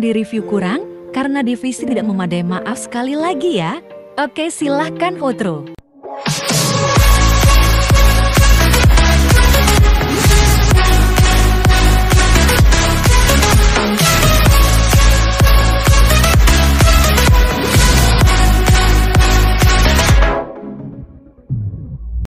di review kurang? Karena divisi tidak memadai maaf sekali lagi ya. Oke silahkan outro.